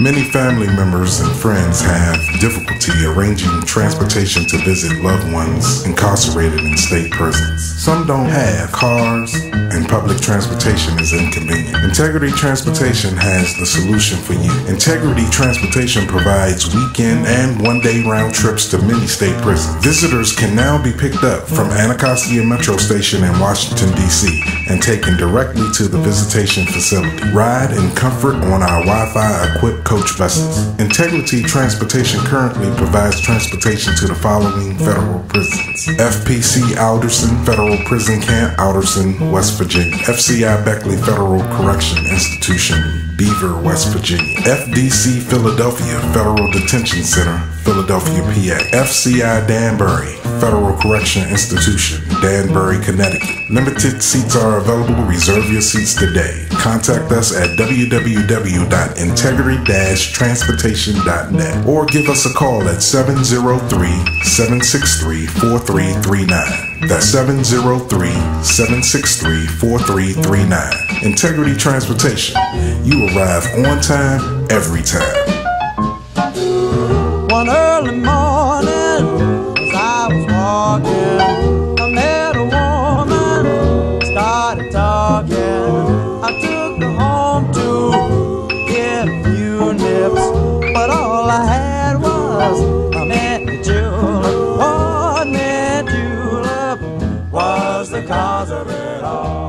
Many family members and friends have difficulty arranging transportation to visit loved ones incarcerated in state prisons. Some don't have cars, and transportation is inconvenient. Integrity Transportation has the solution for you. Integrity Transportation provides weekend and one day round trips to many state prisons. Visitors can now be picked up from Anacostia Metro Station in Washington, D.C., and taken directly to the visitation facility. Ride in comfort on our Wi Fi equipped coach buses. Integrity Transportation currently provides transportation to the following federal prisons FPC Alderson Federal Prison Camp, Alderson, West Virginia. FCI Beckley Federal Correction Institution, Beaver, West Virginia. FDC Philadelphia Federal Detention Center, Philadelphia, PA. FCI Danbury Federal Correction Institution, Danbury, Connecticut. Limited seats are available. Reserve your seats today. Contact us at www.integrity-transportation.net or give us a call at 703-763-4339. That's 703-763-4339. Integrity Transportation. You arrive on time, every time. One early morning, as I was walking, I met a woman, started talking. I took her home to get a few nips, but all I had was a mint julep. One mint julep was the cause of it all.